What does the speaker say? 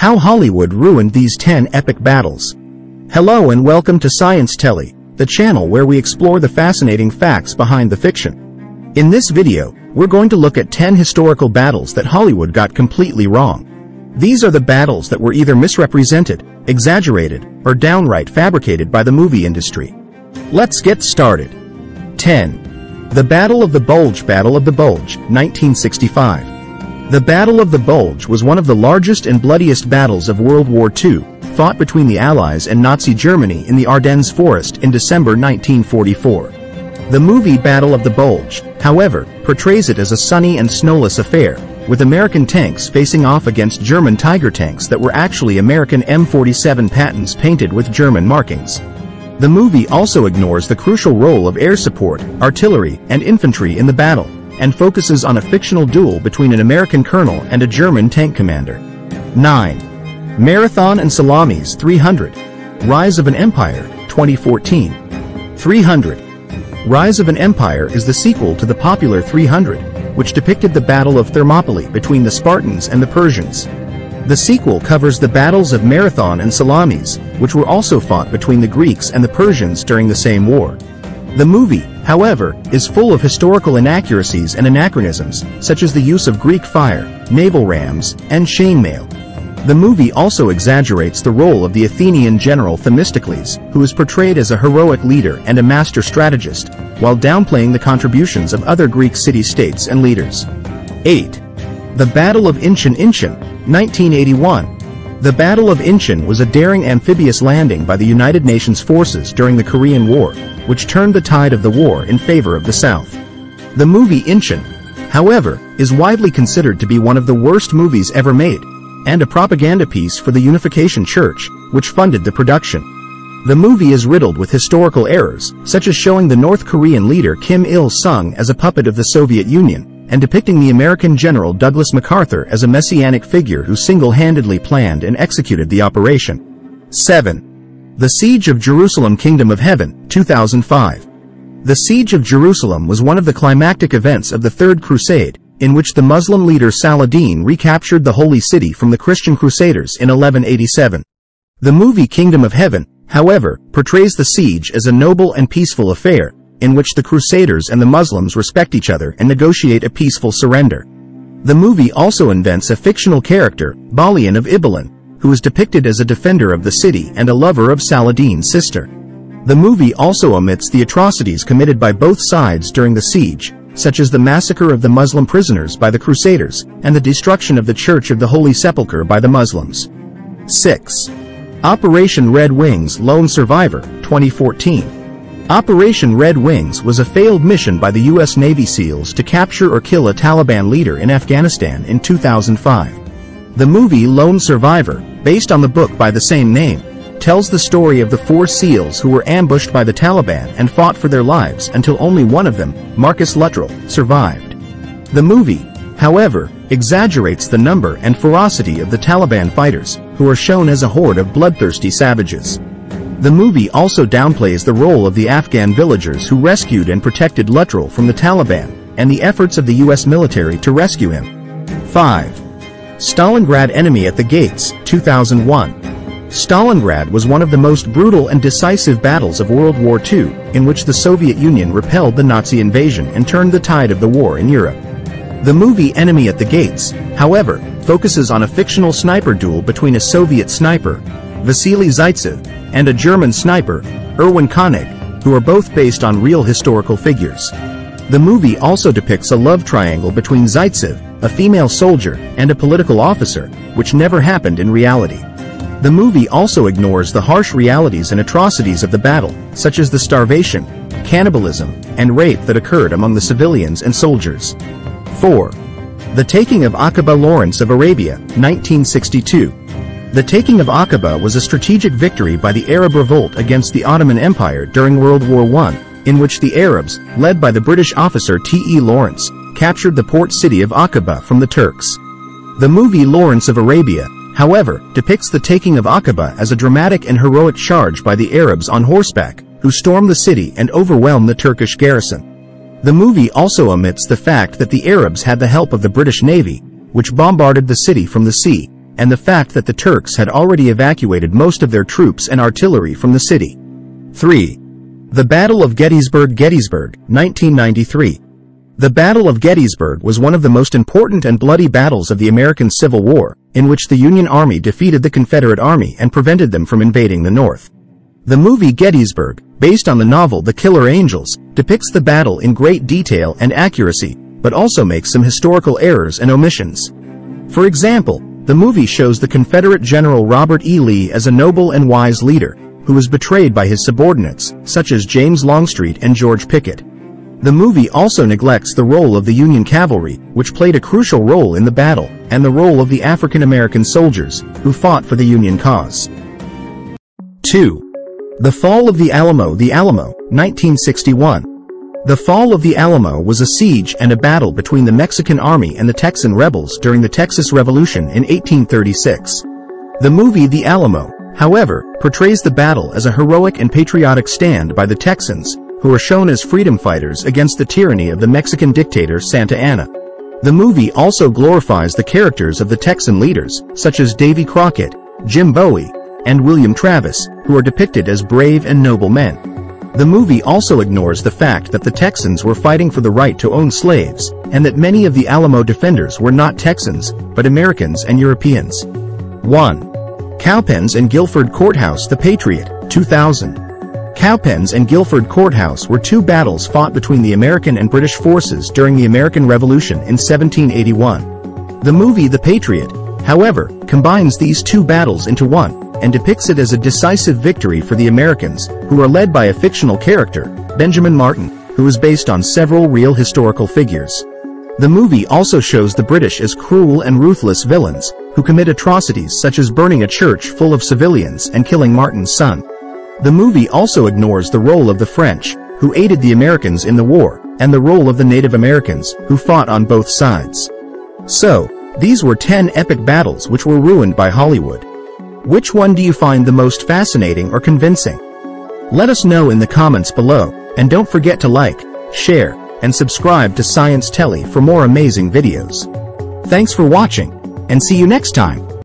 How Hollywood ruined these 10 epic battles. Hello and welcome to Science Telly, the channel where we explore the fascinating facts behind the fiction. In this video, we're going to look at 10 historical battles that Hollywood got completely wrong. These are the battles that were either misrepresented, exaggerated, or downright fabricated by the movie industry. Let's get started. 10. The Battle of the Bulge Battle of the Bulge, 1965. The Battle of the Bulge was one of the largest and bloodiest battles of World War II, fought between the Allies and Nazi Germany in the Ardennes Forest in December 1944. The movie Battle of the Bulge, however, portrays it as a sunny and snowless affair, with American tanks facing off against German Tiger tanks that were actually American M47 Pattons painted with German markings. The movie also ignores the crucial role of air support, artillery, and infantry in the battle, and focuses on a fictional duel between an American colonel and a German tank commander. 9. Marathon and Salamis 300. Rise of an Empire, 2014. 300. Rise of an Empire is the sequel to the popular 300, which depicted the Battle of Thermopylae between the Spartans and the Persians. The sequel covers the battles of Marathon and Salamis, which were also fought between the Greeks and the Persians during the same war. The movie, however, is full of historical inaccuracies and anachronisms, such as the use of Greek fire, naval rams, and chainmail. The movie also exaggerates the role of the Athenian general Themistocles, who is portrayed as a heroic leader and a master strategist, while downplaying the contributions of other Greek city-states and leaders. 8. The Battle of Incheon Incheon, 1981, the Battle of Incheon was a daring amphibious landing by the United Nations forces during the Korean War, which turned the tide of the war in favor of the South. The movie Incheon, however, is widely considered to be one of the worst movies ever made, and a propaganda piece for the Unification Church, which funded the production. The movie is riddled with historical errors, such as showing the North Korean leader Kim Il-sung as a puppet of the Soviet Union, and depicting the American General Douglas MacArthur as a messianic figure who single-handedly planned and executed the operation. 7. The Siege of Jerusalem Kingdom of Heaven, 2005. The Siege of Jerusalem was one of the climactic events of the Third Crusade, in which the Muslim leader Saladin recaptured the Holy City from the Christian Crusaders in 1187. The movie Kingdom of Heaven, however, portrays the siege as a noble and peaceful affair, in which the Crusaders and the Muslims respect each other and negotiate a peaceful surrender. The movie also invents a fictional character, Balian of Ibelin, who is depicted as a defender of the city and a lover of Saladin's sister. The movie also omits the atrocities committed by both sides during the siege, such as the massacre of the Muslim prisoners by the Crusaders and the destruction of the Church of the Holy Sepulchre by the Muslims. 6. Operation Red Wings Lone Survivor, 2014. Operation Red Wings was a failed mission by the U.S. Navy SEALs to capture or kill a Taliban leader in Afghanistan in 2005. The movie Lone Survivor, based on the book by the same name, tells the story of the four SEALs who were ambushed by the Taliban and fought for their lives until only one of them, Marcus Luttrell, survived. The movie, however, exaggerates the number and ferocity of the Taliban fighters, who are shown as a horde of bloodthirsty savages. The movie also downplays the role of the Afghan villagers who rescued and protected Luttrell from the Taliban, and the efforts of the U.S. military to rescue him. 5. Stalingrad Enemy at the Gates, 2001. Stalingrad was one of the most brutal and decisive battles of World War II, in which the Soviet Union repelled the Nazi invasion and turned the tide of the war in Europe. The movie Enemy at the Gates, however, focuses on a fictional sniper duel between a Soviet sniper, Vasily Zaitsev, and a German sniper, Erwin Koenig, who are both based on real historical figures. The movie also depicts a love triangle between Zaitsev, a female soldier, and a political officer, which never happened in reality. The movie also ignores the harsh realities and atrocities of the battle, such as the starvation, cannibalism, and rape that occurred among the civilians and soldiers. 4. The Taking of Aqaba Lawrence of Arabia, 1962, the taking of Aqaba was a strategic victory by the Arab revolt against the Ottoman Empire during World War I, in which the Arabs, led by the British officer T.E. Lawrence, captured the port city of Aqaba from the Turks. The movie Lawrence of Arabia, however, depicts the taking of Aqaba as a dramatic and heroic charge by the Arabs on horseback, who stormed the city and overwhelmed the Turkish garrison. The movie also omits the fact that the Arabs had the help of the British Navy, which bombarded the city from the sea, and the fact that the Turks had already evacuated most of their troops and artillery from the city. 3. The Battle of Gettysburg Gettysburg, 1993. The Battle of Gettysburg was one of the most important and bloody battles of the American Civil War, in which the Union Army defeated the Confederate Army and prevented them from invading the North. The movie Gettysburg, based on the novel The Killer Angels, depicts the battle in great detail and accuracy, but also makes some historical errors and omissions. For example, the movie shows the Confederate General Robert E. Lee as a noble and wise leader, who was betrayed by his subordinates, such as James Longstreet and George Pickett. The movie also neglects the role of the Union cavalry, which played a crucial role in the battle, and the role of the African American soldiers, who fought for the Union cause. 2. The Fall of the Alamo The Alamo, 1961. The fall of the Alamo was a siege and a battle between the Mexican army and the Texan rebels during the Texas Revolution in 1836. The movie The Alamo, however, portrays the battle as a heroic and patriotic stand by the Texans, who are shown as freedom fighters against the tyranny of the Mexican dictator Santa Anna. The movie also glorifies the characters of the Texan leaders, such as Davy Crockett, Jim Bowie, and William Travis, who are depicted as brave and noble men. The movie also ignores the fact that the Texans were fighting for the right to own slaves, and that many of the Alamo defenders were not Texans, but Americans and Europeans. 1. Cowpens and Guilford Courthouse The Patriot, 2000. Cowpens and Guilford Courthouse were two battles fought between the American and British forces during the American Revolution in 1781. The movie The Patriot, however, combines these two battles into one, and depicts it as a decisive victory for the Americans, who are led by a fictional character, Benjamin Martin, who is based on several real historical figures. The movie also shows the British as cruel and ruthless villains, who commit atrocities such as burning a church full of civilians and killing Martin's son. The movie also ignores the role of the French, who aided the Americans in the war, and the role of the Native Americans, who fought on both sides. So, these were 10 epic battles which were ruined by Hollywood. Which one do you find the most fascinating or convincing? Let us know in the comments below, and don't forget to like, share, and subscribe to Science Telly for more amazing videos. Thanks for watching, and see you next time.